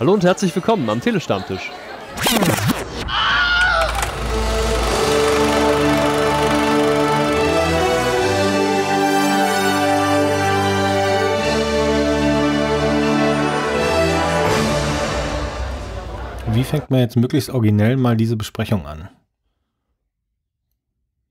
Hallo und herzlich willkommen am Telestammtisch. Wie fängt man jetzt möglichst originell mal diese Besprechung an?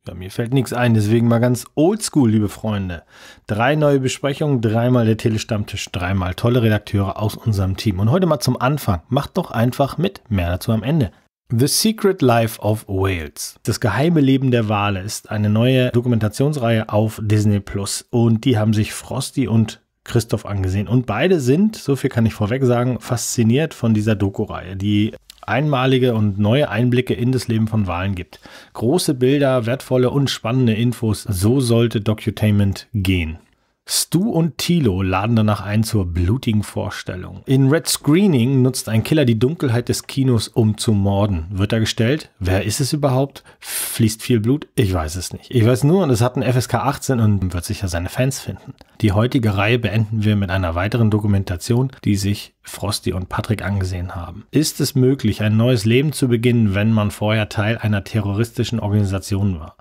Ja, mir fällt nichts ein, deswegen mal ganz oldschool, liebe Freunde. Drei neue Besprechungen, dreimal der Telestammtisch, dreimal tolle Redakteure aus unserem Team. Und heute mal zum Anfang. Macht doch einfach mit. Mehr dazu am Ende. The Secret Life of Whales. Das geheime Leben der Wale ist eine neue Dokumentationsreihe auf Disney Plus. Und die haben sich Frosty und Christoph angesehen. Und beide sind, so viel kann ich vorweg sagen, fasziniert von dieser Doku-Reihe, die einmalige und neue Einblicke in das Leben von Wahlen gibt. Große Bilder, wertvolle und spannende Infos. So sollte Docutainment gehen. Stu und Tilo laden danach ein zur blutigen Vorstellung. In Red Screening nutzt ein Killer die Dunkelheit des Kinos, um zu morden. Wird er gestellt? Wer ist es überhaupt? Fließt viel Blut? Ich weiß es nicht. Ich weiß nur, es hat ein FSK 18 und wird sicher seine Fans finden. Die heutige Reihe beenden wir mit einer weiteren Dokumentation, die sich Frosty und Patrick angesehen haben. Ist es möglich, ein neues Leben zu beginnen, wenn man vorher Teil einer terroristischen Organisation war?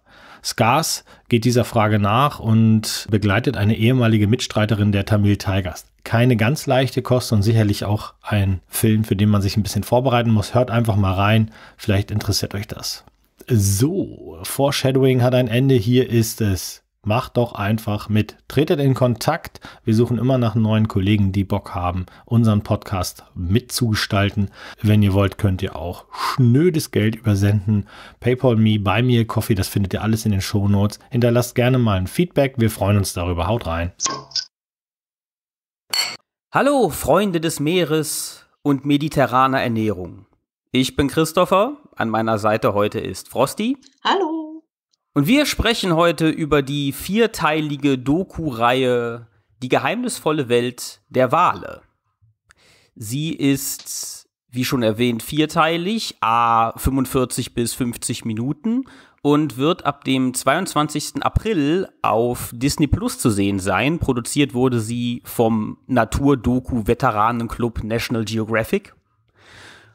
Scars geht dieser Frage nach und begleitet eine ehemalige Mitstreiterin der Tamil Tigers. Keine ganz leichte Kost und sicherlich auch ein Film, für den man sich ein bisschen vorbereiten muss. Hört einfach mal rein, vielleicht interessiert euch das. So, Foreshadowing hat ein Ende. Hier ist es macht doch einfach mit. Tretet in Kontakt. Wir suchen immer nach neuen Kollegen, die Bock haben, unseren Podcast mitzugestalten. Wenn ihr wollt, könnt ihr auch schnödes Geld übersenden. PayPal Me, Buy Me Coffee, das findet ihr alles in den Show Notes. Hinterlasst gerne mal ein Feedback. Wir freuen uns darüber. Haut rein. Hallo, Freunde des Meeres und mediterraner Ernährung. Ich bin Christopher. An meiner Seite heute ist Frosty. Hallo. Und wir sprechen heute über die vierteilige Doku-Reihe Die geheimnisvolle Welt der Wale. Sie ist, wie schon erwähnt, vierteilig, a 45 bis 50 Minuten und wird ab dem 22. April auf Disney Plus zu sehen sein. Produziert wurde sie vom Naturdoku-Veteranenclub National Geographic.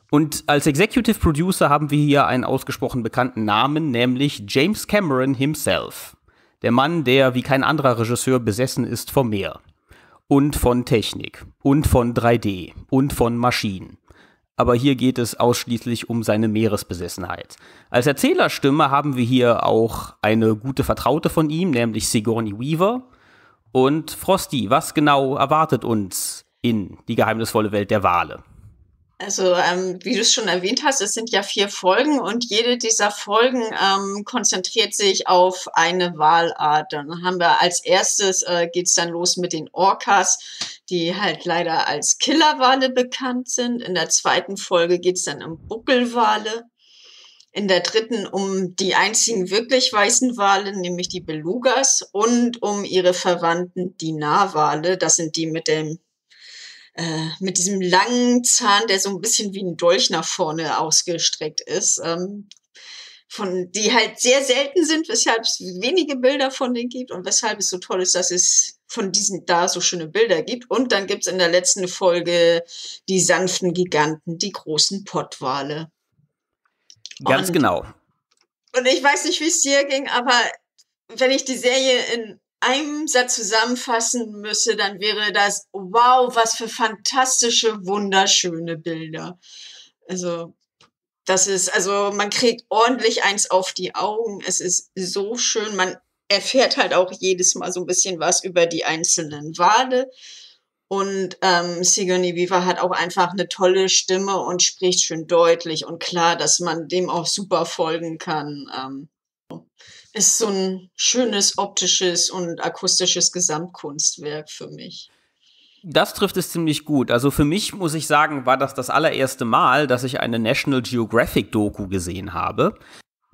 Und als Executive Producer haben wir hier einen ausgesprochen bekannten Namen, nämlich James Cameron himself. Der Mann, der wie kein anderer Regisseur besessen ist vom Meer. Und von Technik. Und von 3D. Und von Maschinen. Aber hier geht es ausschließlich um seine Meeresbesessenheit. Als Erzählerstimme haben wir hier auch eine gute Vertraute von ihm, nämlich Sigourney Weaver. Und Frosty, was genau erwartet uns in die geheimnisvolle Welt der Wale? Also, ähm, wie du es schon erwähnt hast, es sind ja vier Folgen und jede dieser Folgen ähm, konzentriert sich auf eine Wahlart. Dann haben wir als erstes, äh, geht es dann los mit den Orcas, die halt leider als Killerwale bekannt sind. In der zweiten Folge geht es dann um Buckelwale. In der dritten um die einzigen wirklich weißen Wale, nämlich die Belugas und um ihre Verwandten, die Narwale. Das sind die mit dem äh, mit diesem langen Zahn, der so ein bisschen wie ein Dolch nach vorne ausgestreckt ist. Ähm, von, die halt sehr selten sind, weshalb es wenige Bilder von denen gibt und weshalb es so toll ist, dass es von diesen da so schöne Bilder gibt. Und dann gibt's in der letzten Folge die sanften Giganten, die großen Pottwale. Ganz und, genau. Und ich weiß nicht, wie es dir ging, aber wenn ich die Serie in einem Satz zusammenfassen müsse, dann wäre das, wow, was für fantastische, wunderschöne Bilder. Also, das ist, also man kriegt ordentlich eins auf die Augen. Es ist so schön. Man erfährt halt auch jedes Mal so ein bisschen was über die einzelnen Wale. Und ähm, Sigourney Weaver hat auch einfach eine tolle Stimme und spricht schön deutlich und klar, dass man dem auch super folgen kann. Ähm, ist so ein schönes optisches und akustisches Gesamtkunstwerk für mich. Das trifft es ziemlich gut. Also für mich muss ich sagen, war das das allererste Mal, dass ich eine National Geographic Doku gesehen habe.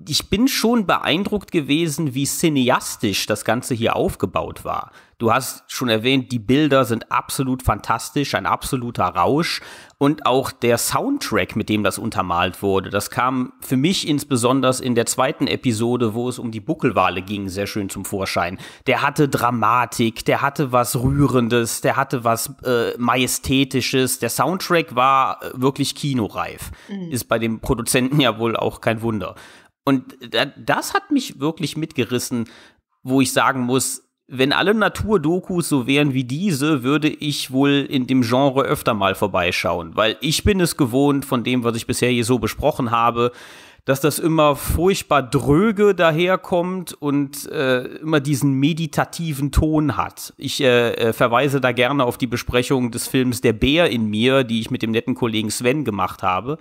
Ich bin schon beeindruckt gewesen, wie cineastisch das Ganze hier aufgebaut war. Du hast schon erwähnt, die Bilder sind absolut fantastisch, ein absoluter Rausch und auch der Soundtrack, mit dem das untermalt wurde, das kam für mich insbesondere in der zweiten Episode, wo es um die Buckelwale ging, sehr schön zum Vorschein. Der hatte Dramatik, der hatte was Rührendes, der hatte was äh, Majestätisches. Der Soundtrack war äh, wirklich kinoreif. Mhm. Ist bei dem Produzenten ja wohl auch kein Wunder. Und das hat mich wirklich mitgerissen, wo ich sagen muss, wenn alle Naturdokus so wären wie diese, würde ich wohl in dem Genre öfter mal vorbeischauen, weil ich bin es gewohnt von dem, was ich bisher hier so besprochen habe, dass das immer furchtbar dröge daherkommt und äh, immer diesen meditativen Ton hat. Ich äh, äh verweise da gerne auf die Besprechung des Films Der Bär in mir, die ich mit dem netten Kollegen Sven gemacht habe.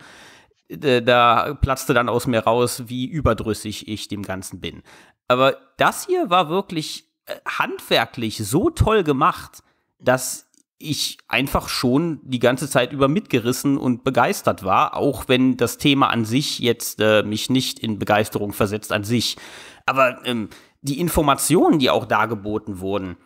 Da platzte dann aus mir raus, wie überdrüssig ich dem Ganzen bin. Aber das hier war wirklich äh, handwerklich so toll gemacht, dass ich einfach schon die ganze Zeit über mitgerissen und begeistert war, auch wenn das Thema an sich jetzt äh, mich nicht in Begeisterung versetzt an sich. Aber ähm, die Informationen, die auch dargeboten wurden,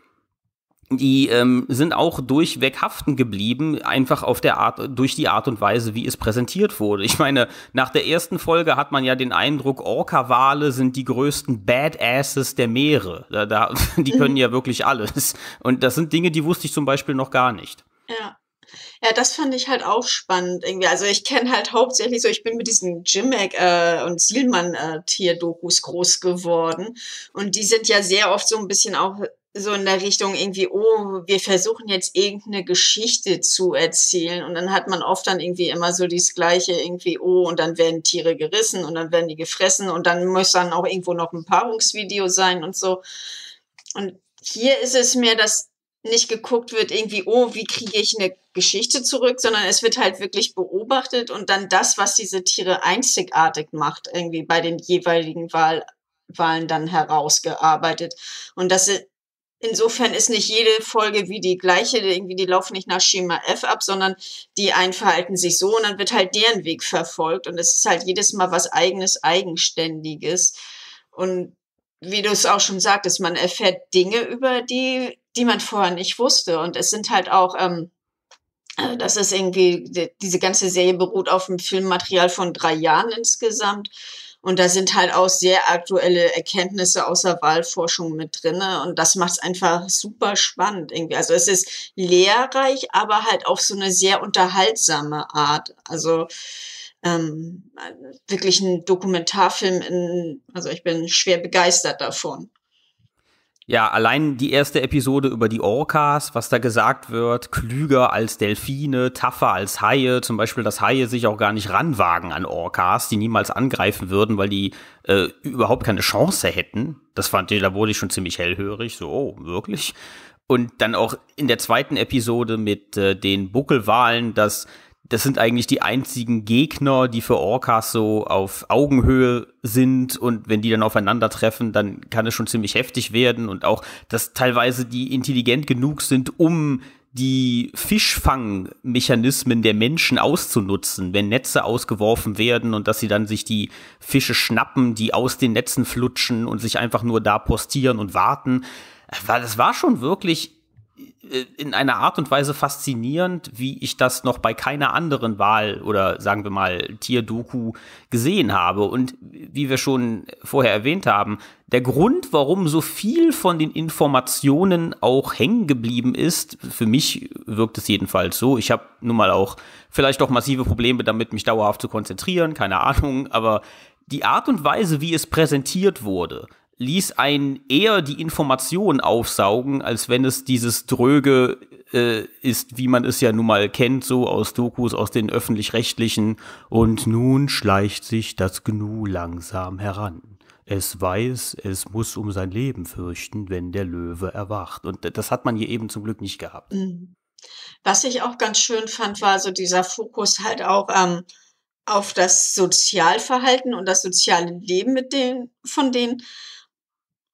die ähm, sind auch durchweg haften geblieben, einfach auf der Art, durch die Art und Weise, wie es präsentiert wurde. Ich meine, nach der ersten Folge hat man ja den Eindruck, Orca-Wale sind die größten Badasses der Meere. Da, da, die können ja wirklich alles. Und das sind Dinge, die wusste ich zum Beispiel noch gar nicht. Ja. Ja, das fand ich halt auch spannend irgendwie. Also ich kenne halt hauptsächlich so, ich bin mit diesen Jimmack äh, und Sielmann äh, Tierdokus groß geworden und die sind ja sehr oft so ein bisschen auch so in der Richtung irgendwie, oh, wir versuchen jetzt irgendeine Geschichte zu erzählen und dann hat man oft dann irgendwie immer so dieses gleiche irgendwie, oh, und dann werden Tiere gerissen und dann werden die gefressen und dann muss dann auch irgendwo noch ein Paarungsvideo sein und so. Und hier ist es mehr, dass nicht geguckt wird irgendwie, oh, wie kriege ich eine Geschichte zurück, sondern es wird halt wirklich beobachtet und dann das, was diese Tiere einzigartig macht, irgendwie bei den jeweiligen Wahl, Wahlen dann herausgearbeitet. Und das insofern ist nicht jede Folge wie die gleiche, irgendwie die laufen nicht nach Schema F ab, sondern die einen verhalten sich so und dann wird halt deren Weg verfolgt und es ist halt jedes Mal was eigenes, eigenständiges und wie du es auch schon sagtest, man erfährt Dinge über die, die man vorher nicht wusste und es sind halt auch ähm, äh, das ist irgendwie, diese ganze Serie beruht auf dem Filmmaterial von drei Jahren insgesamt. Und da sind halt auch sehr aktuelle Erkenntnisse aus der Wahlforschung mit drinne Und das macht es einfach super spannend irgendwie. Also es ist lehrreich, aber halt auf so eine sehr unterhaltsame Art. Also ähm, wirklich ein Dokumentarfilm in, also ich bin schwer begeistert davon. Ja, allein die erste Episode über die Orcas, was da gesagt wird, klüger als Delfine, tougher als Haie, zum Beispiel, dass Haie sich auch gar nicht ranwagen an Orcas, die niemals angreifen würden, weil die äh, überhaupt keine Chance hätten. Das fand ich, da wurde ich schon ziemlich hellhörig, so, oh, wirklich? Und dann auch in der zweiten Episode mit äh, den Buckelwalen, dass das sind eigentlich die einzigen Gegner, die für Orcas so auf Augenhöhe sind und wenn die dann aufeinandertreffen, dann kann es schon ziemlich heftig werden und auch, dass teilweise die intelligent genug sind, um die Fischfangmechanismen der Menschen auszunutzen, wenn Netze ausgeworfen werden und dass sie dann sich die Fische schnappen, die aus den Netzen flutschen und sich einfach nur da postieren und warten. Das war schon wirklich äh, in einer Art und Weise faszinierend, wie ich das noch bei keiner anderen Wahl oder sagen wir mal Tierdoku gesehen habe. Und wie wir schon vorher erwähnt haben, der Grund, warum so viel von den Informationen auch hängen geblieben ist, für mich wirkt es jedenfalls so. Ich habe nun mal auch vielleicht auch massive Probleme damit, mich dauerhaft zu konzentrieren, keine Ahnung, aber die Art und Weise, wie es präsentiert wurde, ließ einen eher die Information aufsaugen, als wenn es dieses dröge äh, ist, wie man es ja nun mal kennt, so aus Dokus, aus den öffentlich-rechtlichen. Und nun schleicht sich das Gnu langsam heran. Es weiß, es muss um sein Leben fürchten, wenn der Löwe erwacht. Und das hat man hier eben zum Glück nicht gehabt. Mhm. Was ich auch ganz schön fand, war so dieser Fokus halt auch ähm, auf das Sozialverhalten und das soziale Leben mit denen, von denen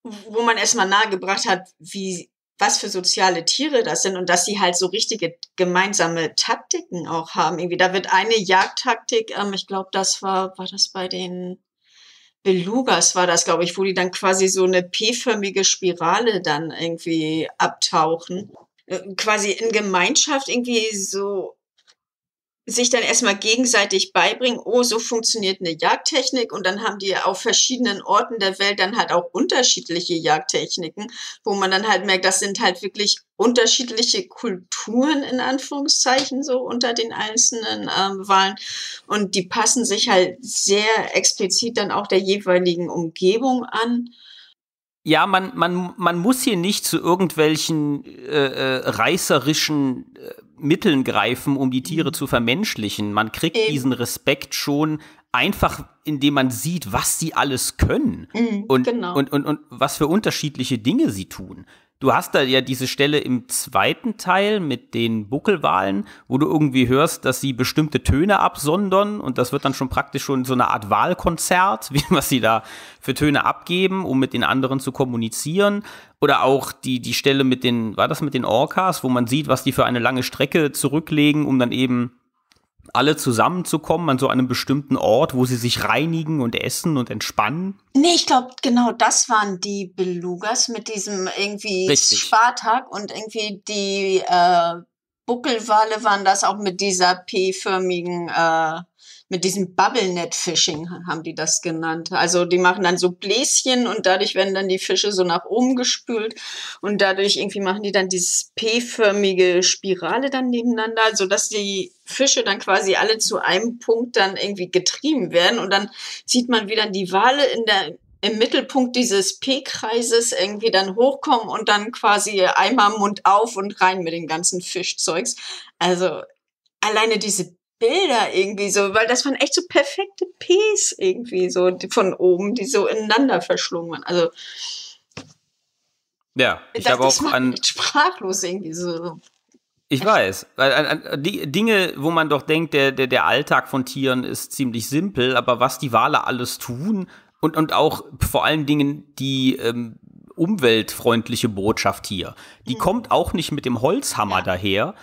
wo man erstmal nahegebracht hat, wie, was für soziale Tiere das sind und dass sie halt so richtige gemeinsame Taktiken auch haben. Irgendwie, da wird eine Jagdtaktik, ähm, ich glaube, das war, war das bei den Belugas war das, glaube ich, wo die dann quasi so eine P-förmige Spirale dann irgendwie abtauchen. Äh, quasi in Gemeinschaft irgendwie so sich dann erstmal gegenseitig beibringen, oh, so funktioniert eine Jagdtechnik und dann haben die auf verschiedenen Orten der Welt dann halt auch unterschiedliche Jagdtechniken, wo man dann halt merkt, das sind halt wirklich unterschiedliche Kulturen in Anführungszeichen so unter den einzelnen ähm, Wahlen und die passen sich halt sehr explizit dann auch der jeweiligen Umgebung an. Ja, man, man, man muss hier nicht zu irgendwelchen äh, äh, reißerischen äh, Mitteln greifen, um die Tiere mhm. zu vermenschlichen. Man kriegt Eben. diesen Respekt schon einfach, indem man sieht, was sie alles können mhm, und, genau. und, und, und was für unterschiedliche Dinge sie tun. Du hast da ja diese Stelle im zweiten Teil mit den Buckelwahlen, wo du irgendwie hörst, dass sie bestimmte Töne absondern und das wird dann schon praktisch schon so eine Art Wahlkonzert, wie was sie da für Töne abgeben, um mit den anderen zu kommunizieren. Oder auch die, die Stelle mit den, war das mit den Orcas, wo man sieht, was die für eine lange Strecke zurücklegen, um dann eben alle zusammenzukommen an so einem bestimmten Ort, wo sie sich reinigen und essen und entspannen? Nee, ich glaube, genau das waren die Belugas mit diesem irgendwie Richtig. Spartag und irgendwie die äh, Buckelwale waren das auch mit dieser P-förmigen äh, mit diesem Bubble-Net-Fishing haben die das genannt. Also die machen dann so Bläschen und dadurch werden dann die Fische so nach oben gespült und dadurch irgendwie machen die dann dieses P-förmige Spirale dann nebeneinander, so dass die Fische dann quasi alle zu einem Punkt dann irgendwie getrieben werden und dann sieht man, wie dann die Wale in der im Mittelpunkt dieses P-Kreises irgendwie dann hochkommen und dann quasi einmal Mund auf und rein mit dem ganzen Fischzeugs. Also alleine diese Bilder irgendwie so, weil das waren echt so perfekte Ps irgendwie so die von oben, die so ineinander verschlungen waren. Also ja, ich habe auch an sprachlos irgendwie so. Ich weiß, weil die Dinge, wo man doch denkt, der, der, der Alltag von Tieren ist ziemlich simpel, aber was die Wale alles tun und, und auch vor allen Dingen die ähm, umweltfreundliche Botschaft hier, die mhm. kommt auch nicht mit dem Holzhammer ja. daher,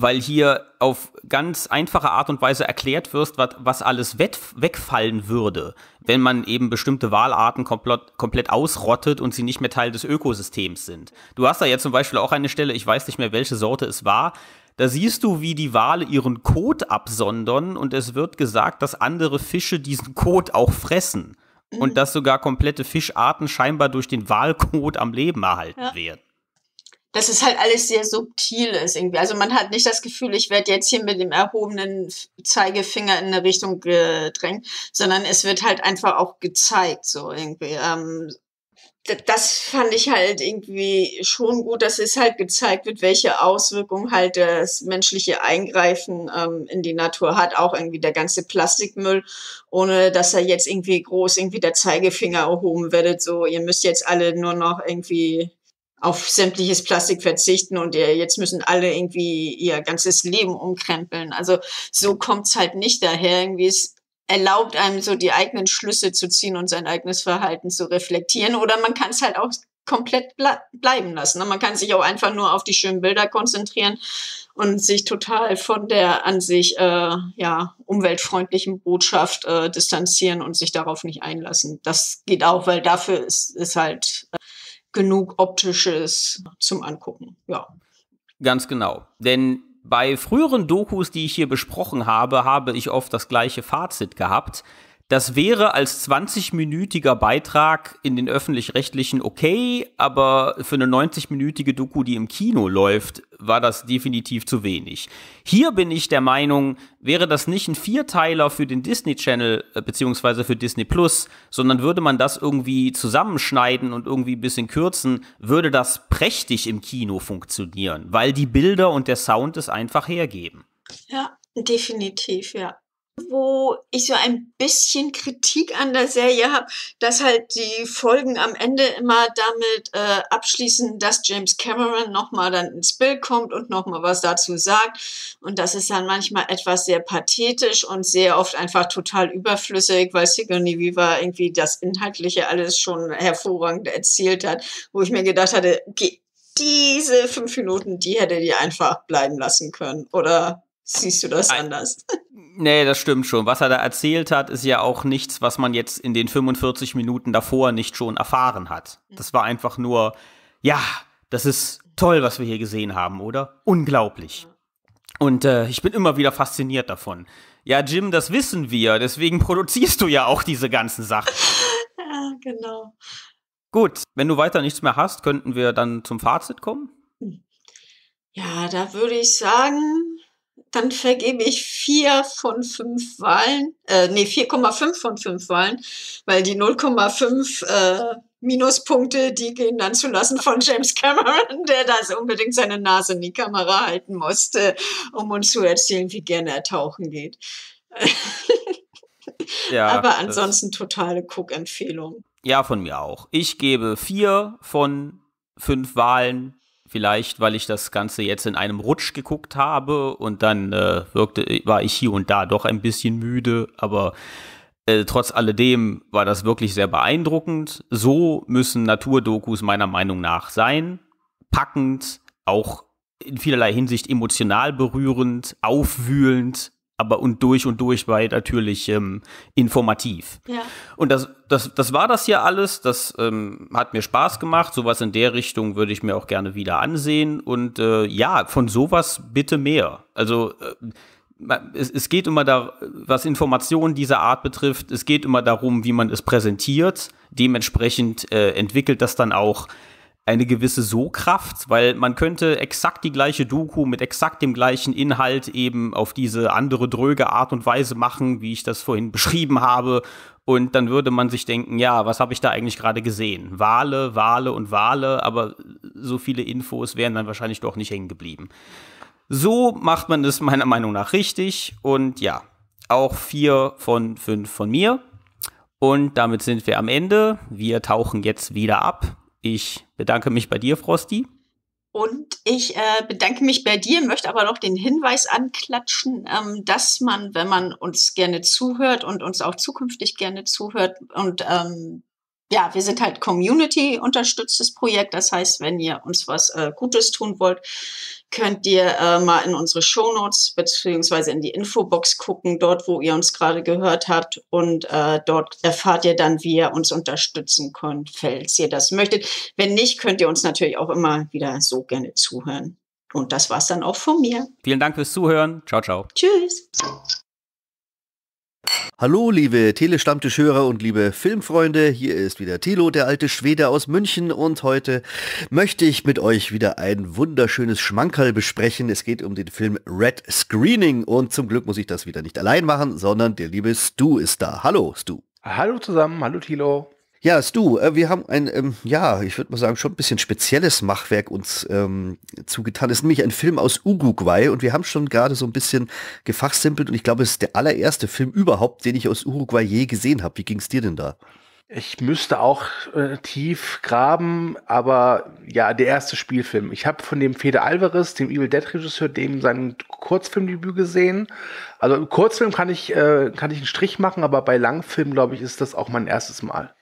weil hier auf ganz einfache Art und Weise erklärt wird, was, was alles wegfallen würde, wenn man eben bestimmte Walarten komplett, komplett ausrottet und sie nicht mehr Teil des Ökosystems sind. Du hast da jetzt zum Beispiel auch eine Stelle, ich weiß nicht mehr, welche Sorte es war, da siehst du, wie die Wale ihren Kot absondern und es wird gesagt, dass andere Fische diesen Kot auch fressen. Mhm. Und dass sogar komplette Fischarten scheinbar durch den Walkot am Leben erhalten ja. werden dass es halt alles sehr subtil ist irgendwie. Also man hat nicht das Gefühl, ich werde jetzt hier mit dem erhobenen Zeigefinger in eine Richtung gedrängt, sondern es wird halt einfach auch gezeigt, so irgendwie. Ähm, das fand ich halt irgendwie schon gut, dass es halt gezeigt wird, welche Auswirkungen halt das menschliche Eingreifen ähm, in die Natur hat, auch irgendwie der ganze Plastikmüll, ohne dass er jetzt irgendwie groß irgendwie der Zeigefinger erhoben werdet, so ihr müsst jetzt alle nur noch irgendwie auf sämtliches Plastik verzichten und jetzt müssen alle irgendwie ihr ganzes Leben umkrempeln. Also so kommt's halt nicht daher. Irgendwie es erlaubt einem so die eigenen Schlüsse zu ziehen und sein eigenes Verhalten zu reflektieren. Oder man kann es halt auch komplett ble bleiben lassen. Man kann sich auch einfach nur auf die schönen Bilder konzentrieren und sich total von der an sich äh, ja umweltfreundlichen Botschaft äh, distanzieren und sich darauf nicht einlassen. Das geht auch, weil dafür ist, ist halt äh, genug Optisches zum Angucken. Ja. Ganz genau. Denn bei früheren Dokus, die ich hier besprochen habe, habe ich oft das gleiche Fazit gehabt. Das wäre als 20-minütiger Beitrag in den öffentlich-rechtlichen okay, aber für eine 90-minütige Doku, die im Kino läuft, war das definitiv zu wenig. Hier bin ich der Meinung, wäre das nicht ein Vierteiler für den Disney Channel äh, beziehungsweise für Disney Plus, sondern würde man das irgendwie zusammenschneiden und irgendwie ein bisschen kürzen, würde das prächtig im Kino funktionieren, weil die Bilder und der Sound es einfach hergeben. Ja, definitiv, ja wo ich so ein bisschen Kritik an der Serie habe, dass halt die Folgen am Ende immer damit äh, abschließen, dass James Cameron nochmal dann ins Bild kommt und nochmal was dazu sagt. Und das ist dann manchmal etwas sehr pathetisch und sehr oft einfach total überflüssig, weil Sigourney Weaver irgendwie das Inhaltliche alles schon hervorragend erzählt hat, wo ich mir gedacht hatte, okay, diese fünf Minuten, die hätte die einfach bleiben lassen können. Oder siehst du das anders? Nee, das stimmt schon. Was er da erzählt hat, ist ja auch nichts, was man jetzt in den 45 Minuten davor nicht schon erfahren hat. Das war einfach nur, ja, das ist toll, was wir hier gesehen haben, oder? Unglaublich. Und äh, ich bin immer wieder fasziniert davon. Ja, Jim, das wissen wir, deswegen produzierst du ja auch diese ganzen Sachen. Ja, genau. Gut, wenn du weiter nichts mehr hast, könnten wir dann zum Fazit kommen. Ja, da würde ich sagen, dann vergebe ich vier von fünf Wahlen, äh, nee, 4,5 von fünf Wahlen, weil die 0,5 äh, Minuspunkte, die gehen dann zu lassen von James Cameron, der da unbedingt seine Nase in die Kamera halten musste, um uns zu erzählen, wie gerne er tauchen geht. Ja, Aber ansonsten totale Cook-Empfehlung. Ja, von mir auch. Ich gebe vier von fünf Wahlen. Vielleicht, weil ich das Ganze jetzt in einem Rutsch geguckt habe und dann äh, wirkte, war ich hier und da doch ein bisschen müde, aber äh, trotz alledem war das wirklich sehr beeindruckend. So müssen Naturdokus meiner Meinung nach sein. Packend, auch in vielerlei Hinsicht emotional berührend, aufwühlend, aber und durch und durch bei natürlich ähm, informativ. Ja. Und das, das, das war das hier alles. Das ähm, hat mir Spaß gemacht. Sowas in der Richtung würde ich mir auch gerne wieder ansehen. Und äh, ja, von sowas bitte mehr. Also äh, es, es geht immer da, was Informationen dieser Art betrifft, es geht immer darum, wie man es präsentiert. Dementsprechend äh, entwickelt das dann auch eine gewisse So-Kraft, weil man könnte exakt die gleiche Doku mit exakt dem gleichen Inhalt eben auf diese andere dröge Art und Weise machen, wie ich das vorhin beschrieben habe. Und dann würde man sich denken, ja, was habe ich da eigentlich gerade gesehen? Wale, Wale und Wale, aber so viele Infos wären dann wahrscheinlich doch nicht hängen geblieben. So macht man es meiner Meinung nach richtig. Und ja, auch vier von fünf von mir. Und damit sind wir am Ende. Wir tauchen jetzt wieder ab. Ich bedanke mich bei dir, Frosty. Und ich äh, bedanke mich bei dir, möchte aber noch den Hinweis anklatschen, ähm, dass man, wenn man uns gerne zuhört und uns auch zukünftig gerne zuhört und ähm, ja, wir sind halt Community-unterstütztes Projekt. Das heißt, wenn ihr uns was äh, Gutes tun wollt, könnt ihr äh, mal in unsere Shownotes beziehungsweise in die Infobox gucken, dort, wo ihr uns gerade gehört habt. Und äh, dort erfahrt ihr dann, wie ihr uns unterstützen könnt, falls ihr das möchtet. Wenn nicht, könnt ihr uns natürlich auch immer wieder so gerne zuhören. Und das war's dann auch von mir. Vielen Dank fürs Zuhören. Ciao, ciao. Tschüss. Hallo, liebe Telestammtischhörer und liebe Filmfreunde. Hier ist wieder Thilo, der alte Schwede aus München. Und heute möchte ich mit euch wieder ein wunderschönes Schmankerl besprechen. Es geht um den Film Red Screening. Und zum Glück muss ich das wieder nicht allein machen, sondern der liebe Stu ist da. Hallo, Stu. Hallo zusammen, hallo Thilo. Ja, Stu, äh, wir haben ein, ähm, ja, ich würde mal sagen, schon ein bisschen spezielles Machwerk uns ähm, zugetan. Es ist nämlich ein Film aus Uruguay und wir haben schon gerade so ein bisschen gefachsimpelt und ich glaube, es ist der allererste Film überhaupt, den ich aus Uruguay je gesehen habe. Wie ging es dir denn da? Ich müsste auch äh, tief graben, aber ja, der erste Spielfilm. Ich habe von dem Fede Alvarez, dem Evil Dead Regisseur, dem sein Kurzfilmdebüt gesehen. Also Kurzfilm kann ich, äh, kann ich einen Strich machen, aber bei Langfilm, glaube ich, ist das auch mein erstes Mal.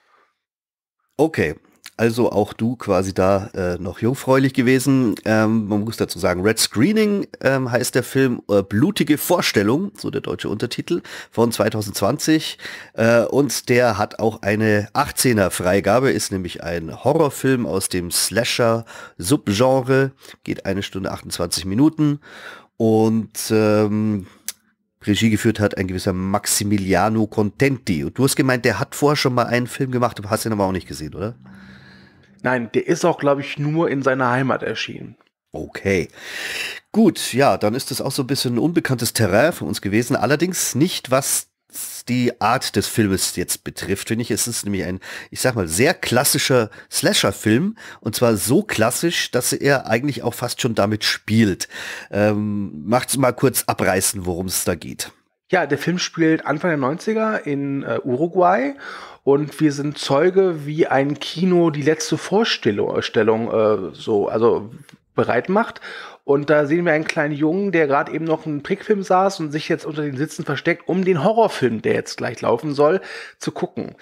Okay, also auch du quasi da äh, noch jungfräulich gewesen. Ähm, man muss dazu sagen, Red Screening ähm, heißt der Film äh, Blutige Vorstellung, so der deutsche Untertitel, von 2020. Äh, und der hat auch eine 18er Freigabe, ist nämlich ein Horrorfilm aus dem Slasher-Subgenre, geht eine Stunde 28 Minuten. Und ähm, Regie geführt hat ein gewisser Maximiliano Contenti. Und du hast gemeint, der hat vorher schon mal einen Film gemacht, du hast ihn aber auch nicht gesehen, oder? Nein, der ist auch, glaube ich, nur in seiner Heimat erschienen. Okay. Gut, ja, dann ist das auch so ein bisschen ein unbekanntes Terrain für uns gewesen. Allerdings nicht, was die Art des Filmes jetzt betrifft, finde ich. Es ist nämlich ein, ich sag mal, sehr klassischer Slasher-Film. Und zwar so klassisch, dass er eigentlich auch fast schon damit spielt. Ähm, macht's mal kurz abreißen, worum es da geht. Ja, der Film spielt Anfang der 90er in äh, Uruguay und wir sind Zeuge, wie ein Kino die letzte Vorstellung Stellung, äh, so, also bereit macht. Und da sehen wir einen kleinen Jungen, der gerade eben noch einen Trickfilm saß und sich jetzt unter den Sitzen versteckt, um den Horrorfilm, der jetzt gleich laufen soll, zu gucken.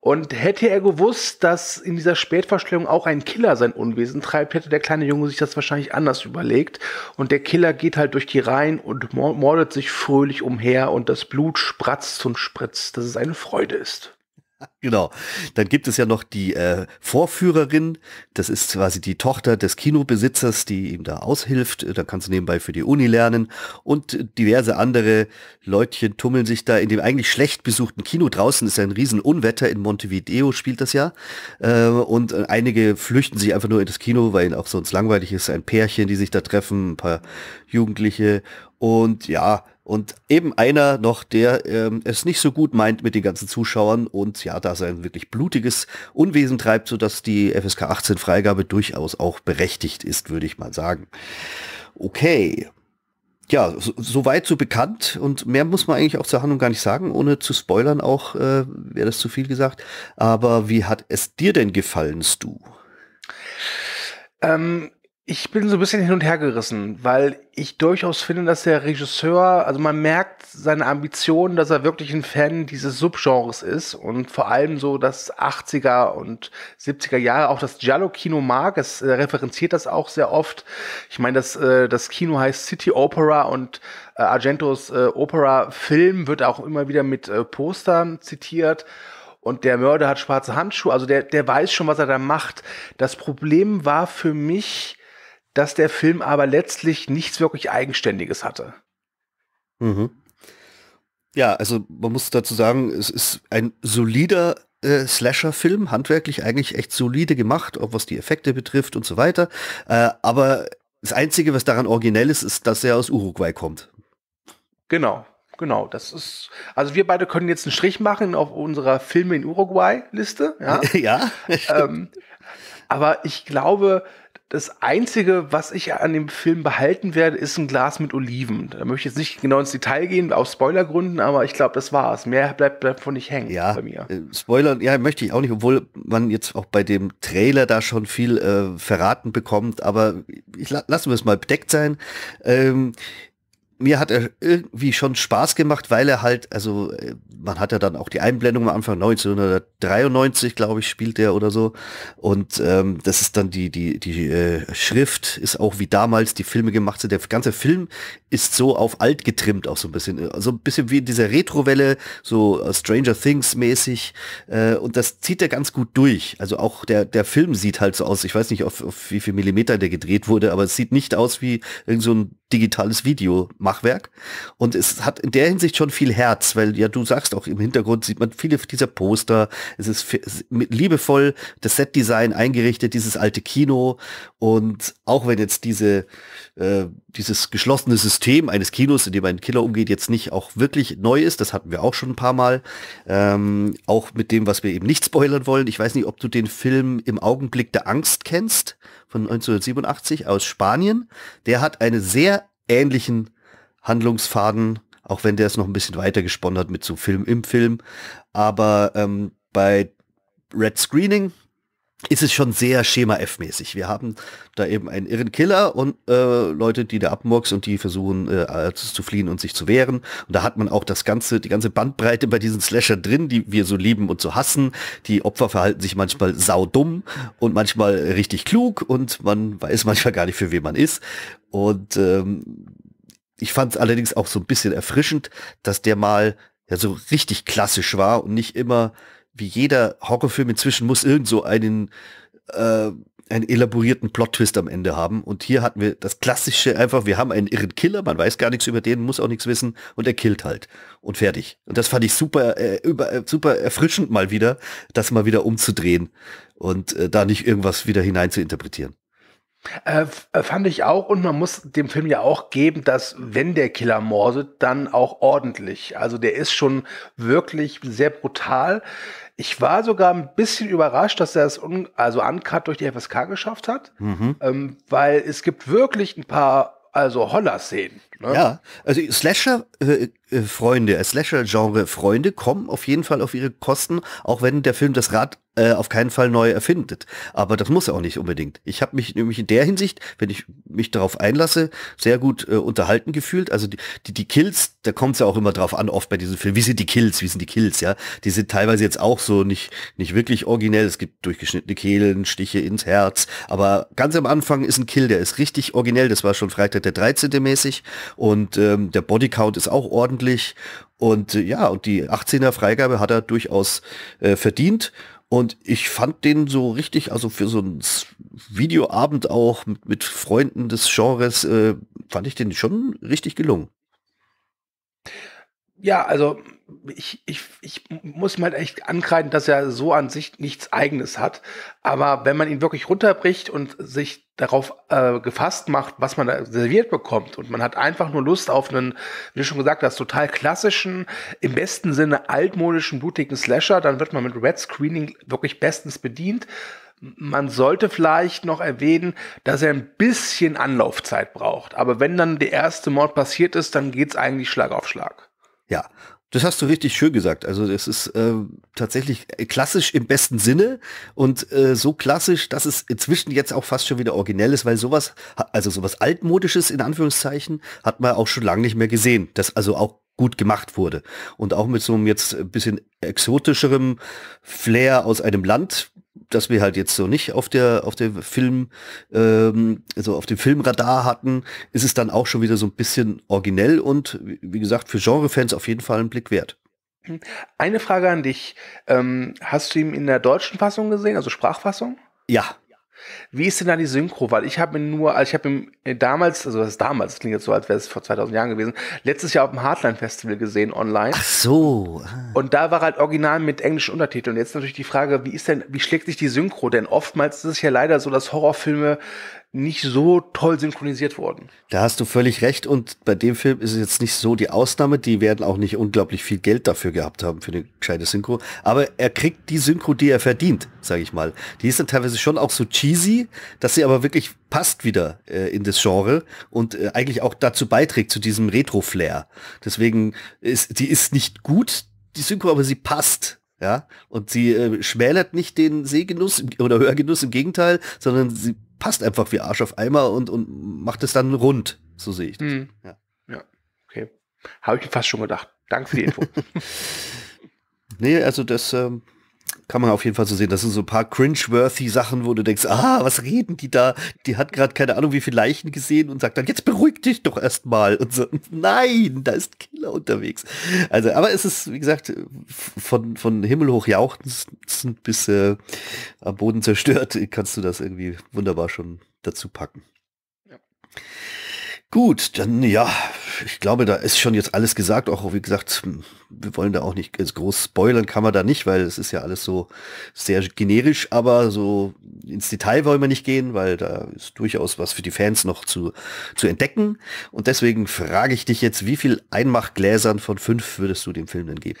Und hätte er gewusst, dass in dieser Spätvorstellung auch ein Killer sein Unwesen treibt, hätte der kleine Junge sich das wahrscheinlich anders überlegt. Und der Killer geht halt durch die Reihen und mordet sich fröhlich umher und das Blut spratzt und spritzt, dass es eine Freude ist. Genau. Dann gibt es ja noch die äh, Vorführerin. Das ist quasi die Tochter des Kinobesitzers, die ihm da aushilft. Da kannst du nebenbei für die Uni lernen. Und diverse andere Leutchen tummeln sich da in dem eigentlich schlecht besuchten Kino. Draußen ist ja ein Riesenunwetter. In Montevideo spielt das ja. Äh, und einige flüchten sich einfach nur in das Kino, weil ihnen auch sonst langweilig ist. Ein Pärchen, die sich da treffen, ein paar Jugendliche. Und ja, und eben einer noch, der ähm, es nicht so gut meint mit den ganzen Zuschauern und ja, da sein wirklich blutiges Unwesen treibt, sodass die FSK 18 Freigabe durchaus auch berechtigt ist, würde ich mal sagen. Okay. Ja, soweit so, bekannt und mehr muss man eigentlich auch zur Handlung gar nicht sagen, ohne zu spoilern auch, äh, wäre das zu viel gesagt. Aber wie hat es dir denn gefallen, Stu? Ähm, ich bin so ein bisschen hin und her gerissen, weil ich durchaus finde, dass der Regisseur, also man merkt seine Ambition, dass er wirklich ein Fan dieses Subgenres ist und vor allem so das 80er und 70er Jahre, auch das Giallo-Kino mag. Es äh, referenziert das auch sehr oft. Ich meine, das, äh, das Kino heißt City Opera und äh, Argentos äh, Opera-Film wird auch immer wieder mit äh, Postern zitiert und der Mörder hat schwarze Handschuhe, also der, der weiß schon, was er da macht. Das Problem war für mich, dass der Film aber letztlich nichts wirklich Eigenständiges hatte. Mhm. Ja, also man muss dazu sagen, es ist ein solider äh, Slasher-Film, handwerklich eigentlich echt solide gemacht, auch was die Effekte betrifft und so weiter. Äh, aber das Einzige, was daran originell ist, ist, dass er aus Uruguay kommt. Genau, genau. Das ist, also wir beide können jetzt einen Strich machen auf unserer Filme in Uruguay-Liste. Ja. ja ähm, aber ich glaube, das Einzige, was ich an dem Film behalten werde, ist ein Glas mit Oliven. Da möchte ich jetzt nicht genau ins Detail gehen, aus Spoilergründen, aber ich glaube, das war's. Mehr bleibt davon nicht hängen ja, bei mir. Äh, Spoiler, ja, möchte ich auch nicht, obwohl man jetzt auch bei dem Trailer da schon viel äh, verraten bekommt, aber ich la lassen wir es mal bedeckt sein. Ähm, mir hat er irgendwie schon Spaß gemacht, weil er halt, also äh, man hat ja dann auch die Einblendung am Anfang 1993, glaube ich, spielt er oder so. Und ähm, das ist dann die, die, die äh, Schrift ist auch wie damals die Filme gemacht sind. Der ganze Film ist so auf alt getrimmt, auch so ein bisschen. Also ein bisschen wie in dieser Retrowelle, so uh, Stranger Things mäßig. Äh, und das zieht er ganz gut durch. Also auch der, der Film sieht halt so aus, ich weiß nicht, auf, auf wie viel Millimeter der gedreht wurde, aber es sieht nicht aus wie irgend so ein digitales Videomachwerk. Und es hat in der Hinsicht schon viel Herz, weil ja du sagst auch im Hintergrund sieht man viele dieser Poster. Es ist liebevoll das Setdesign eingerichtet, dieses alte Kino. Und auch wenn jetzt diese, äh, dieses geschlossene System eines Kinos, in dem ein Killer umgeht, jetzt nicht auch wirklich neu ist, das hatten wir auch schon ein paar Mal. Ähm, auch mit dem, was wir eben nicht spoilern wollen. Ich weiß nicht, ob du den Film im Augenblick der Angst kennst von 1987 aus Spanien. Der hat einen sehr ähnlichen Handlungsfaden, auch wenn der es noch ein bisschen weiter gesponnen hat mit so Film im Film. Aber ähm, bei Red Screening ist es schon sehr Schema F-mäßig. Wir haben da eben einen irren Killer und äh, Leute, die da abmurks und die versuchen äh, zu fliehen und sich zu wehren. Und da hat man auch das ganze, die ganze Bandbreite bei diesen Slasher drin, die wir so lieben und so hassen. Die Opfer verhalten sich manchmal saudumm und manchmal richtig klug und man weiß manchmal gar nicht, für wen man ist. Und ähm, ich fand es allerdings auch so ein bisschen erfrischend, dass der mal ja so richtig klassisch war und nicht immer wie jeder Horrorfilm inzwischen muss irgend so einen, äh, einen elaborierten Plot-Twist am Ende haben. Und hier hatten wir das klassische einfach, wir haben einen irren Killer, man weiß gar nichts über den, muss auch nichts wissen und er killt halt. Und fertig. Und das fand ich super, äh, über, äh, super erfrischend mal wieder, das mal wieder umzudrehen und äh, da nicht irgendwas wieder hinein zu interpretieren. Äh, äh, fand ich auch und man muss dem Film ja auch geben, dass wenn der Killer mordet, dann auch ordentlich. Also der ist schon wirklich sehr brutal. Ich war sogar ein bisschen überrascht, dass er es un also uncut durch die FSK geschafft hat, mhm. ähm, weil es gibt wirklich ein paar also Holler-Szenen. Ne? Ja, also Slasher-Freunde, äh, äh, Slasher-Genre-Freunde kommen auf jeden Fall auf ihre Kosten, auch wenn der Film das Rad äh, auf keinen Fall neu erfindet. Aber das muss er auch nicht unbedingt. Ich habe mich nämlich in der Hinsicht, wenn ich mich darauf einlasse, sehr gut äh, unterhalten gefühlt. Also die, die, die Kills, da kommt es ja auch immer drauf an, oft bei diesen Filmen. Wie sind die Kills? Wie sind die Kills? Ja, die sind teilweise jetzt auch so nicht, nicht wirklich originell. Es gibt durchgeschnittene Kehlen, Stiche ins Herz. Aber ganz am Anfang ist ein Kill, der ist richtig originell. Das war schon Freitag der 13. mäßig. Und ähm, der Bodycount ist auch ordentlich. Und äh, ja, und die 18er Freigabe hat er durchaus äh, verdient. Und ich fand den so richtig, also für so einen Videoabend auch mit, mit Freunden des Genres, äh, fand ich den schon richtig gelungen. Ja, also ich, ich, ich muss mal echt ankreiden, dass er so an sich nichts Eigenes hat. Aber wenn man ihn wirklich runterbricht und sich darauf äh, gefasst macht, was man da serviert bekommt und man hat einfach nur Lust auf einen, wie schon gesagt hast, total klassischen, im besten Sinne altmodischen, blutigen Slasher, dann wird man mit Red Screening wirklich bestens bedient. Man sollte vielleicht noch erwähnen, dass er ein bisschen Anlaufzeit braucht. Aber wenn dann der erste Mord passiert ist, dann geht's eigentlich Schlag auf Schlag. Ja, das hast du richtig schön gesagt. Also es ist äh, tatsächlich klassisch im besten Sinne und äh, so klassisch, dass es inzwischen jetzt auch fast schon wieder originell ist, weil sowas, also sowas altmodisches in Anführungszeichen, hat man auch schon lange nicht mehr gesehen. Das also auch gut gemacht wurde. Und auch mit so einem jetzt ein bisschen exotischerem Flair aus einem Land, das wir halt jetzt so nicht auf der auf der Film ähm, also auf dem Filmradar hatten, ist es dann auch schon wieder so ein bisschen originell und wie gesagt für Genrefans auf jeden Fall ein Blick wert. Eine Frage an dich: ähm, Hast du ihn in der deutschen Fassung gesehen, also Sprachfassung? Ja, wie ist denn da die Synchro? Weil ich habe ihn nur, also ich habe äh, damals, also das ist damals, das klingt jetzt so, als wäre es vor 2000 Jahren gewesen, letztes Jahr auf dem Heartline Festival gesehen online. Ach so. Und da war halt original mit englischen Untertiteln. Jetzt natürlich die Frage, wie ist denn, wie schlägt sich die Synchro? Denn oftmals ist es ja leider so, dass Horrorfilme nicht so toll synchronisiert wurden. Da hast du völlig recht und bei dem Film ist es jetzt nicht so die Ausnahme, die werden auch nicht unglaublich viel Geld dafür gehabt haben für eine gescheite Synchro, aber er kriegt die Synchro, die er verdient, sage ich mal. Die ist dann teilweise schon auch so cheesy, dass sie aber wirklich passt wieder äh, in das Genre und äh, eigentlich auch dazu beiträgt zu diesem Retro-Flair. Deswegen ist die ist nicht gut, die Synchro, aber sie passt. Ja, und sie äh, schmälert nicht den Sehgenuss oder Hörgenuss, im Gegenteil, sondern sie passt einfach wie Arsch auf Eimer und, und macht es dann rund. So sehe ich das. Hm. Ja. ja, okay. Habe ich mir fast schon gedacht. Danke für die Info. nee, also das ähm, kann man auf jeden Fall so sehen. Das sind so ein paar cringe-worthy Sachen, wo du denkst, ah, was reden die da? Die hat gerade keine Ahnung, wie viele Leichen gesehen und sagt dann, jetzt beruhig dich doch erstmal. Und so, nein, da ist Killer unterwegs. Also, aber es ist, wie gesagt, von, von Himmel hoch jauchzend bis äh, am Boden zerstört, kannst du das irgendwie wunderbar schon dazu packen. Gut, dann ja, ich glaube, da ist schon jetzt alles gesagt. Auch wie gesagt, wir wollen da auch nicht groß spoilern, kann man da nicht, weil es ist ja alles so sehr generisch, aber so ins Detail wollen wir nicht gehen, weil da ist durchaus was für die Fans noch zu, zu entdecken. Und deswegen frage ich dich jetzt, wie viel Einmachgläsern von fünf würdest du dem Film denn geben?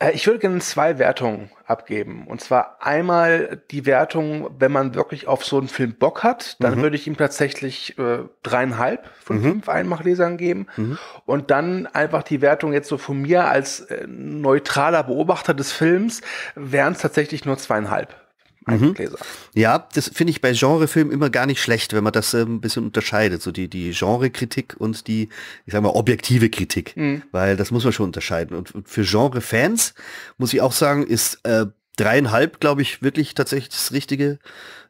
Äh, ich würde gerne zwei Wertungen abgeben. Und zwar einmal die Wertung, wenn man wirklich auf so einen Film Bock hat, dann mhm. würde ich ihm tatsächlich äh, dreieinhalb von mhm. fünf Einmachlesern geben. Mhm. Und dann einfach die Wertung jetzt so von mir als äh, neutraler Beobachter des Films wären es tatsächlich nur zweieinhalb. Mhm. Ja, das finde ich bei Genrefilmen immer gar nicht schlecht, wenn man das äh, ein bisschen unterscheidet. So die, die Genre-Kritik und die, ich sag mal, objektive Kritik. Mhm. Weil das muss man schon unterscheiden. Und, und für Genre-Fans muss ich auch sagen, ist äh, dreieinhalb, glaube ich, wirklich tatsächlich das Richtige,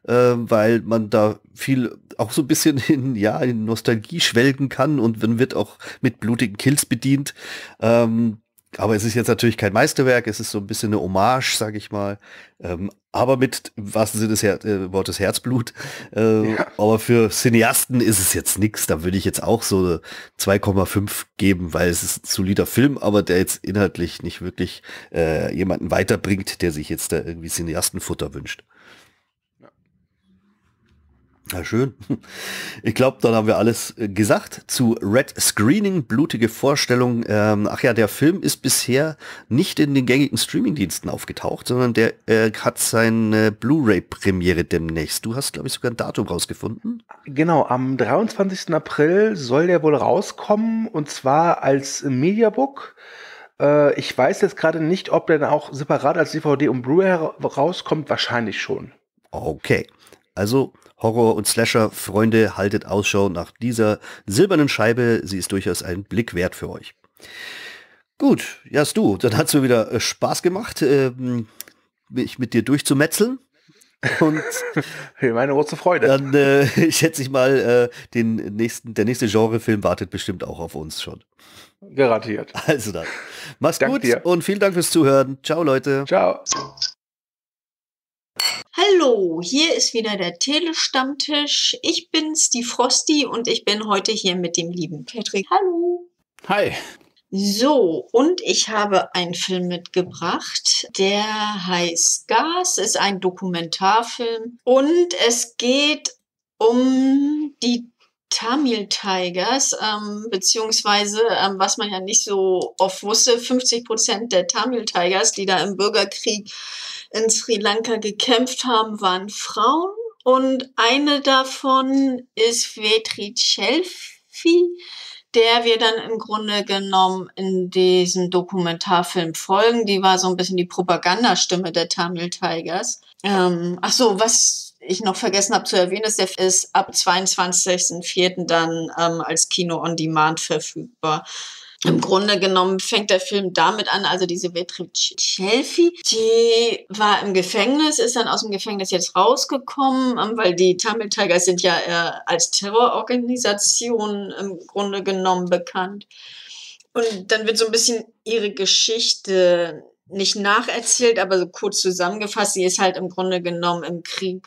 äh, weil man da viel auch so ein bisschen in, ja, in Nostalgie schwelgen kann und man wird auch mit blutigen Kills bedient. Ähm, aber es ist jetzt natürlich kein Meisterwerk, es ist so ein bisschen eine Hommage, sage ich mal. Ähm, aber mit im wahrsten Sinne des Her äh, Wortes Herzblut. Äh, ja. Aber für Cineasten ist es jetzt nichts. Da würde ich jetzt auch so 2,5 geben, weil es ist ein solider Film, aber der jetzt inhaltlich nicht wirklich äh, jemanden weiterbringt, der sich jetzt da irgendwie Cineastenfutter wünscht. Ja, schön. Ich glaube, dann haben wir alles äh, gesagt zu Red Screening, blutige Vorstellung. Ähm, ach ja, der Film ist bisher nicht in den gängigen Streamingdiensten aufgetaucht, sondern der äh, hat seine Blu-ray-Premiere demnächst. Du hast, glaube ich, sogar ein Datum rausgefunden. Genau, am 23. April soll der wohl rauskommen und zwar als Mediabook Äh, ich weiß jetzt gerade nicht, ob der dann auch separat als DVD und Blu-ray rauskommt. Wahrscheinlich schon. Okay. Also Horror- und Slasher-Freunde, haltet Ausschau nach dieser silbernen Scheibe. Sie ist durchaus ein Blick wert für euch. Gut, ja, du, dann hat es mir wieder äh, Spaß gemacht, ähm, mich mit dir durchzumetzeln. Und meine große Freude. Dann äh, schätze ich mal, äh, den nächsten, der nächste Genrefilm wartet bestimmt auch auf uns schon. Garantiert. Also dann. Mach's Dank gut dir. und vielen Dank fürs Zuhören. Ciao, Leute. Ciao. Hallo, hier ist wieder der Telestammtisch. Ich bin's, die Frosty, und ich bin heute hier mit dem lieben Patrick. Hallo. Hi. So, und ich habe einen Film mitgebracht, der heißt Gas, ist ein Dokumentarfilm und es geht um die Tamil Tigers, ähm, beziehungsweise, ähm, was man ja nicht so oft wusste, 50 Prozent der Tamil Tigers, die da im Bürgerkrieg in Sri Lanka gekämpft haben, waren Frauen. Und eine davon ist Vetri Chelfi, der wir dann im Grunde genommen in diesem Dokumentarfilm folgen. Die war so ein bisschen die Propagandastimme der Tamil Tigers. Ähm, ach so, was ich noch vergessen habe zu erwähnen, ist, der ist ab 22.04. dann ähm, als Kino on Demand verfügbar. Im Grunde genommen fängt der Film damit an, also diese Vetri Chelfi, die war im Gefängnis, ist dann aus dem Gefängnis jetzt rausgekommen, ähm, weil die Tamil Tigers sind ja äh, als Terrororganisation im Grunde genommen bekannt. Und dann wird so ein bisschen ihre Geschichte nicht nacherzählt, aber so kurz zusammengefasst. Sie ist halt im Grunde genommen im Krieg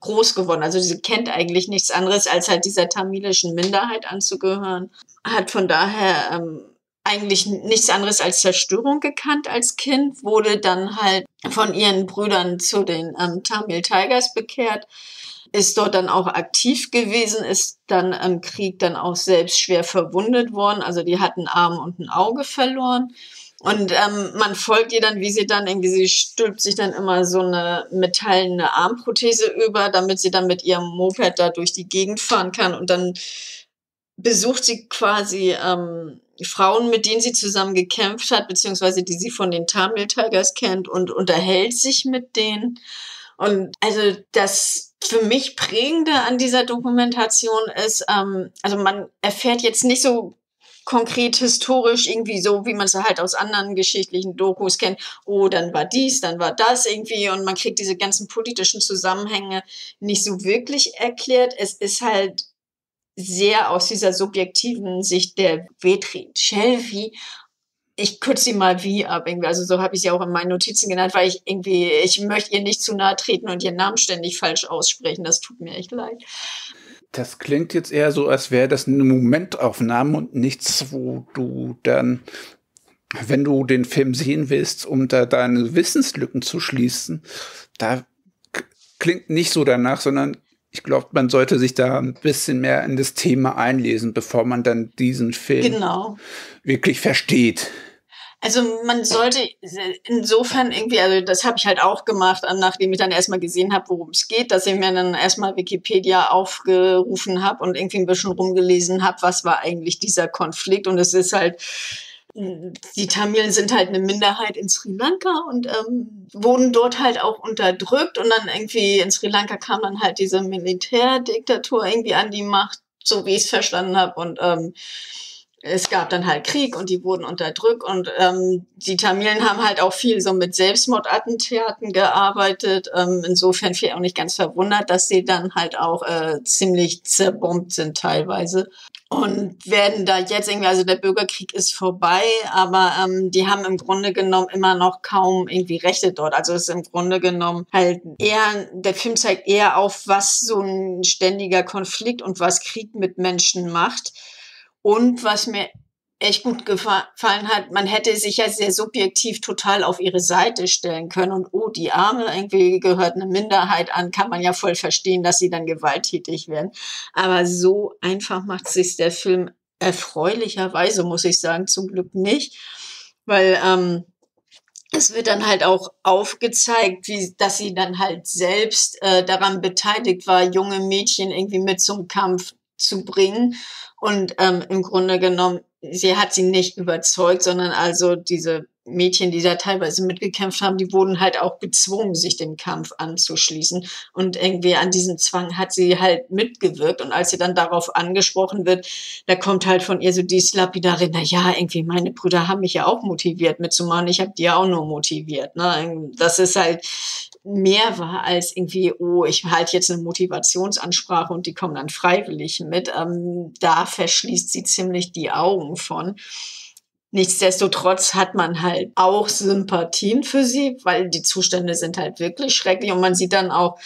groß geworden. Also sie kennt eigentlich nichts anderes, als halt dieser tamilischen Minderheit anzugehören. Hat von daher ähm, eigentlich nichts anderes als Zerstörung gekannt als Kind, wurde dann halt von ihren Brüdern zu den ähm, Tamil Tigers bekehrt, ist dort dann auch aktiv gewesen, ist dann im Krieg dann auch selbst schwer verwundet worden. Also die hat einen Arm und ein Auge verloren und ähm, man folgt ihr dann, wie sie dann irgendwie, sie stülpt sich dann immer so eine metallene Armprothese über, damit sie dann mit ihrem Moped da durch die Gegend fahren kann. Und dann besucht sie quasi ähm, Frauen, mit denen sie zusammen gekämpft hat, beziehungsweise die sie von den Tamil Tigers kennt und unterhält sich mit denen. Und also das für mich prägende an dieser Dokumentation ist, ähm, also man erfährt jetzt nicht so konkret historisch irgendwie so, wie man es halt aus anderen geschichtlichen Dokus kennt. Oh, dann war dies, dann war das irgendwie und man kriegt diese ganzen politischen Zusammenhänge nicht so wirklich erklärt. Es ist halt sehr aus dieser subjektiven Sicht der Vetri Chelvi ich kürze sie mal wie ab, irgendwie. Also so habe ich sie auch in meinen Notizen genannt, weil ich irgendwie, ich möchte ihr nicht zu nahe treten und ihren Namen ständig falsch aussprechen. Das tut mir echt leid. Das klingt jetzt eher so, als wäre das eine Momentaufnahme und nichts, wo du dann, wenn du den Film sehen willst, um da deine Wissenslücken zu schließen, da klingt nicht so danach, sondern ich glaube, man sollte sich da ein bisschen mehr in das Thema einlesen, bevor man dann diesen Film genau. wirklich versteht. Also man sollte insofern irgendwie, also das habe ich halt auch gemacht, nachdem ich dann erstmal gesehen habe, worum es geht, dass ich mir dann erstmal Wikipedia aufgerufen habe und irgendwie ein bisschen rumgelesen habe, was war eigentlich dieser Konflikt. Und es ist halt, die Tamilen sind halt eine Minderheit in Sri Lanka und ähm, wurden dort halt auch unterdrückt. Und dann irgendwie in Sri Lanka kam dann halt diese Militärdiktatur irgendwie an die Macht, so wie ich es verstanden habe. Und ähm, es gab dann halt Krieg und die wurden unterdrückt und ähm, die Tamilen haben halt auch viel so mit Selbstmordattentaten gearbeitet. Ähm, insofern viel auch nicht ganz verwundert, dass sie dann halt auch äh, ziemlich zerbombt sind teilweise und werden da jetzt irgendwie, also der Bürgerkrieg ist vorbei, aber ähm, die haben im Grunde genommen immer noch kaum irgendwie Rechte dort. Also es ist im Grunde genommen halt eher, der Film zeigt eher auf, was so ein ständiger Konflikt und was Krieg mit Menschen macht und was mir echt gut gefallen hat, man hätte sich ja sehr subjektiv total auf ihre Seite stellen können. Und oh, die Arme irgendwie gehört eine Minderheit an, kann man ja voll verstehen, dass sie dann gewalttätig werden. Aber so einfach macht sich der Film erfreulicherweise, muss ich sagen, zum Glück nicht, weil ähm, es wird dann halt auch aufgezeigt, wie, dass sie dann halt selbst äh, daran beteiligt war, junge Mädchen irgendwie mit zum Kampf zu bringen. Und ähm, im Grunde genommen sie hat sie nicht überzeugt, sondern also diese Mädchen, die da teilweise mitgekämpft haben, die wurden halt auch gezwungen, sich dem Kampf anzuschließen. Und irgendwie an diesem Zwang hat sie halt mitgewirkt. Und als sie dann darauf angesprochen wird, da kommt halt von ihr so die Lapidare, na ja, irgendwie meine Brüder haben mich ja auch motiviert mitzumachen. Ich habe die ja auch nur motiviert. Ne? Das ist halt mehr war als irgendwie, oh, ich halte jetzt eine Motivationsansprache und die kommen dann freiwillig mit. Ähm, da verschließt sie ziemlich die Augen von. Nichtsdestotrotz hat man halt auch Sympathien für sie, weil die Zustände sind halt wirklich schrecklich und man sieht dann auch,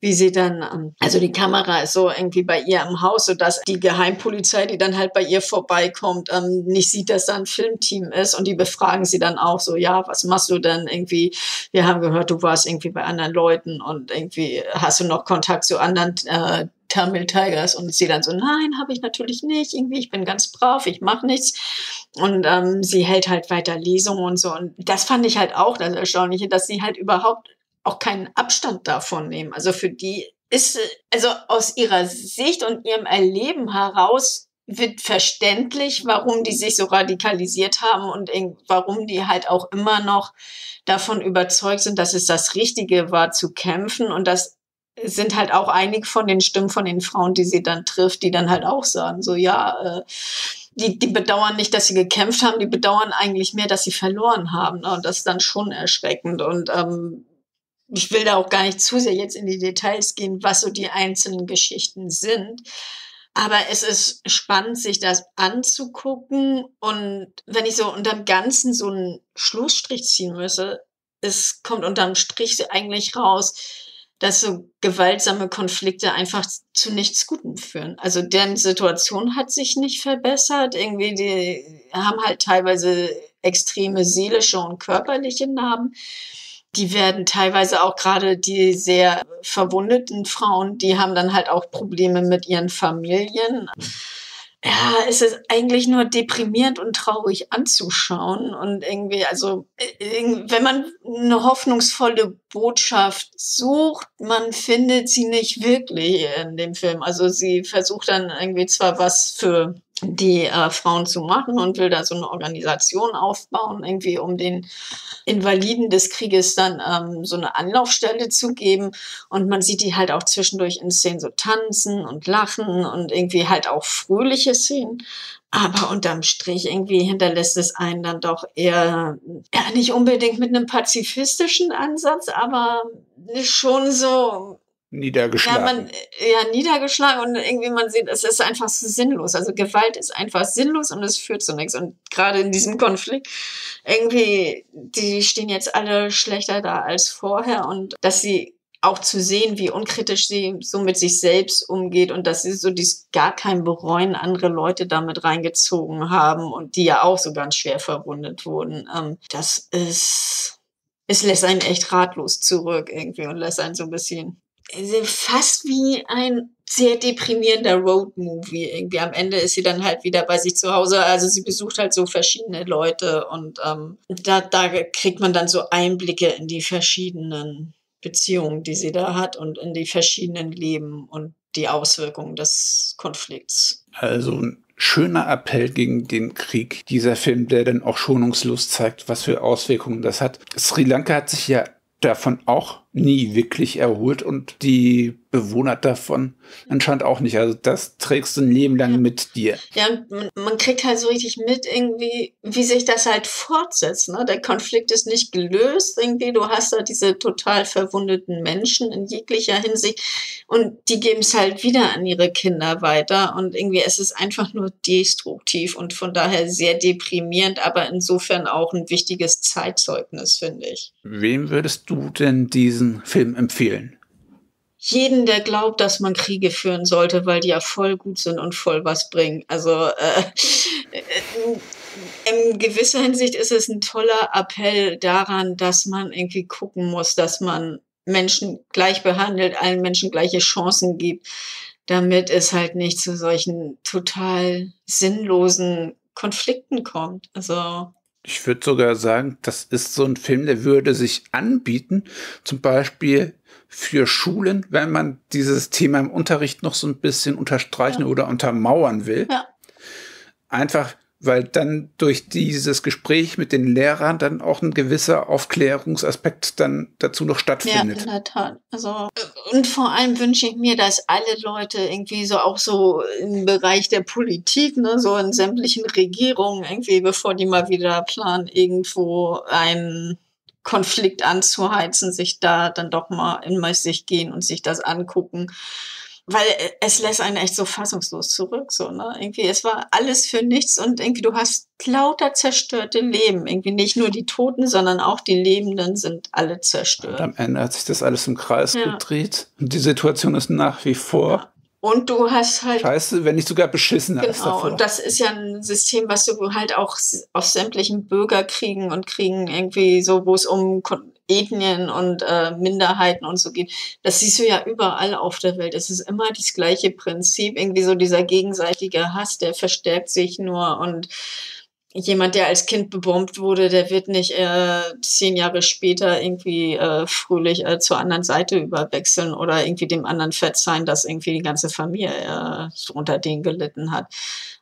wie sie dann, ähm, also die Kamera ist so irgendwie bei ihr im Haus, so dass die Geheimpolizei, die dann halt bei ihr vorbeikommt, ähm, nicht sieht, dass da ein Filmteam ist und die befragen sie dann auch so, ja, was machst du denn irgendwie? Wir haben gehört, du warst irgendwie bei anderen Leuten und irgendwie hast du noch Kontakt zu anderen äh, Tamil Tigers und sie dann so, nein, habe ich natürlich nicht, irgendwie, ich bin ganz brav, ich mache nichts. Und ähm, sie hält halt weiter Lesungen und so. Und das fand ich halt auch das Erstaunliche, dass sie halt überhaupt auch keinen Abstand davon nehmen. Also für die ist, also aus ihrer Sicht und ihrem Erleben heraus wird verständlich, warum die sich so radikalisiert haben und warum die halt auch immer noch davon überzeugt sind, dass es das Richtige war zu kämpfen und das sind halt auch einige von den Stimmen von den Frauen, die sie dann trifft, die dann halt auch sagen, so ja, äh, die, die bedauern nicht, dass sie gekämpft haben, die bedauern eigentlich mehr, dass sie verloren haben. Ne? Und das ist dann schon erschreckend. Und ähm, ich will da auch gar nicht zu sehr jetzt in die Details gehen, was so die einzelnen Geschichten sind. Aber es ist spannend, sich das anzugucken. Und wenn ich so unterm Ganzen so einen Schlussstrich ziehen müsse, es kommt unterm Strich eigentlich raus, dass so gewaltsame Konflikte einfach zu nichts Gutem führen. Also deren Situation hat sich nicht verbessert. Irgendwie, die haben halt teilweise extreme seelische und körperliche Narben. Die werden teilweise auch gerade die sehr verwundeten Frauen, die haben dann halt auch Probleme mit ihren Familien ja, es ist eigentlich nur deprimierend und traurig anzuschauen. Und irgendwie, also, äh, wenn man eine hoffnungsvolle Botschaft sucht, man findet sie nicht wirklich in dem Film. Also sie versucht dann irgendwie zwar was für die äh, Frauen zu machen und will da so eine Organisation aufbauen, irgendwie um den Invaliden des Krieges dann ähm, so eine Anlaufstelle zu geben. Und man sieht die halt auch zwischendurch in Szenen so tanzen und lachen und irgendwie halt auch fröhliche Szenen. Aber unterm Strich irgendwie hinterlässt es einen dann doch eher, ja, nicht unbedingt mit einem pazifistischen Ansatz, aber schon so, niedergeschlagen. Ja, man, ja, niedergeschlagen und irgendwie man sieht, es ist einfach so sinnlos. Also Gewalt ist einfach sinnlos und es führt zu nichts. Und gerade in diesem Konflikt, irgendwie, die stehen jetzt alle schlechter da als vorher und dass sie auch zu sehen, wie unkritisch sie so mit sich selbst umgeht und dass sie so dies gar kein Bereuen andere Leute damit reingezogen haben und die ja auch so ganz schwer verwundet wurden. Ähm, das ist, es lässt einen echt ratlos zurück irgendwie und lässt einen so ein bisschen fast wie ein sehr deprimierender Roadmovie. Irgendwie am Ende ist sie dann halt wieder bei sich zu Hause. Also sie besucht halt so verschiedene Leute und ähm, da, da kriegt man dann so Einblicke in die verschiedenen Beziehungen, die sie da hat und in die verschiedenen Leben und die Auswirkungen des Konflikts. Also ein schöner Appell gegen den Krieg. Dieser Film, der dann auch schonungslos zeigt, was für Auswirkungen das hat. Sri Lanka hat sich ja davon auch nie wirklich erholt und die Bewohner davon anscheinend auch nicht. Also das trägst du ein Leben lang mit dir. Ja, man, man, kriegt halt so richtig mit irgendwie, wie sich das halt fortsetzt. Ne? Der Konflikt ist nicht gelöst irgendwie. Du hast da diese total verwundeten Menschen in jeglicher Hinsicht und die geben es halt wieder an ihre Kinder weiter und irgendwie es ist einfach nur destruktiv und von daher sehr deprimierend, aber insofern auch ein wichtiges Zeitzeugnis, finde ich. Wem würdest du denn diesen diesen Film empfehlen? jeden, der glaubt, dass man Kriege führen sollte, weil die ja voll gut sind und voll was bringen. Also äh, in gewisser Hinsicht ist es ein toller Appell daran, dass man irgendwie gucken muss, dass man Menschen gleich behandelt, allen Menschen gleiche Chancen gibt, damit es halt nicht zu solchen total sinnlosen Konflikten kommt. Also ich würde sogar sagen, das ist so ein Film, der würde sich anbieten, zum Beispiel für Schulen, wenn man dieses Thema im Unterricht noch so ein bisschen unterstreichen ja. oder untermauern will. Ja. Einfach, weil dann durch dieses Gespräch mit den Lehrern dann auch ein gewisser Aufklärungsaspekt dann dazu noch stattfindet. Ja, in der Tat. Also, und vor allem wünsche ich mir, dass alle Leute irgendwie so auch so im Bereich der Politik, ne, so in sämtlichen Regierungen irgendwie, bevor die mal wieder planen, irgendwo einen Konflikt anzuheizen, sich da dann doch mal in sich gehen und sich das angucken weil äh, es lässt einen echt so fassungslos zurück, so, ne? Irgendwie, es war alles für nichts und irgendwie du hast lauter zerstörte Leben. Irgendwie nicht nur die Toten, sondern auch die Lebenden sind alle zerstört. Und am Ende hat sich das alles im Kreis ja. gedreht. Und die Situation ist nach wie vor. Ja. Und du hast halt. Scheiße, wenn nicht sogar beschissen genau, davor. Und das ist ja ein System, was du halt auch aus sämtlichen Bürgerkriegen und Kriegen irgendwie so, wo es um Ethnien und äh, Minderheiten und so geht. Das siehst du ja überall auf der Welt. Es ist immer das gleiche Prinzip. Irgendwie so dieser gegenseitige Hass, der verstärkt sich nur und jemand, der als Kind bebombt wurde, der wird nicht äh, zehn Jahre später irgendwie äh, fröhlich äh, zur anderen Seite überwechseln oder irgendwie dem anderen verzeihen, dass irgendwie die ganze Familie äh, unter den gelitten hat.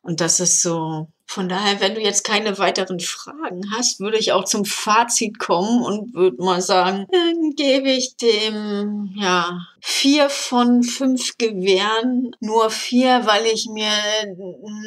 Und das ist so, von daher, wenn du jetzt keine weiteren Fragen hast, würde ich auch zum Fazit kommen und würde mal sagen, dann gebe ich dem, ja, vier von fünf Gewehren, nur vier, weil ich mir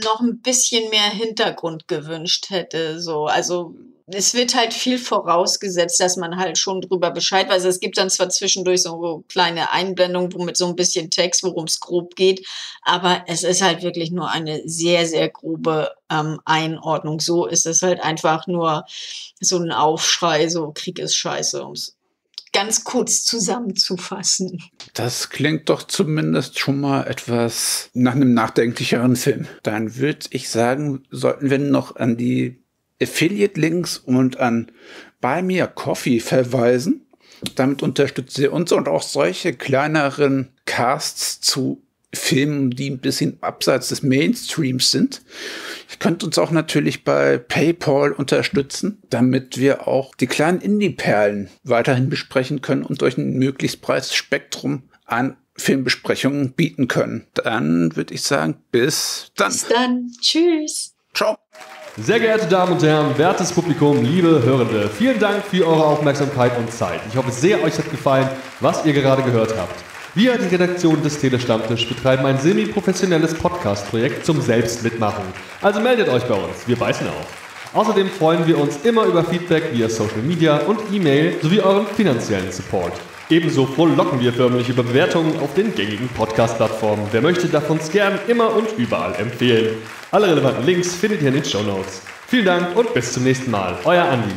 noch ein bisschen mehr Hintergrund gewünscht hätte, so, also, es wird halt viel vorausgesetzt, dass man halt schon drüber Bescheid weiß. Es gibt dann zwar zwischendurch so kleine Einblendungen, wo mit so ein bisschen Text, worum es grob geht, aber es ist halt wirklich nur eine sehr, sehr grobe ähm, Einordnung. So ist es halt einfach nur so ein Aufschrei, so Krieg ist scheiße, um es ganz kurz zusammenzufassen. Das klingt doch zumindest schon mal etwas nach einem nachdenklicheren Film. Dann würde ich sagen, sollten wir noch an die Affiliate-Links und an Buy Me a Coffee verweisen. Damit unterstützt ihr uns und auch solche kleineren Casts zu Filmen, die ein bisschen abseits des Mainstreams sind. Ihr könnt uns auch natürlich bei PayPal unterstützen, damit wir auch die kleinen Indie-Perlen weiterhin besprechen können und euch ein möglichst breites Spektrum an Filmbesprechungen bieten können. Dann würde ich sagen, bis dann. Bis dann. Tschüss. Ciao. Sehr geehrte Damen und Herren, wertes Publikum, liebe Hörende, vielen Dank für eure Aufmerksamkeit und Zeit. Ich hoffe sehr, euch hat gefallen, was ihr gerade gehört habt. Wir, die Redaktion des Telestammtisch, betreiben ein semi-professionelles Podcast-Projekt zum Selbstmitmachen. Also meldet euch bei uns, wir beißen auf. Außerdem freuen wir uns immer über Feedback via Social Media und E-Mail sowie euren finanziellen Support. Ebenso frohlocken wir förmlich über Bewertungen auf den gängigen Podcast-Plattformen. Wer möchte, darf uns gern immer und überall empfehlen. Alle relevanten Links findet ihr in den Show Notes. Vielen Dank und bis zum nächsten Mal. Euer Andi.